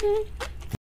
Mm.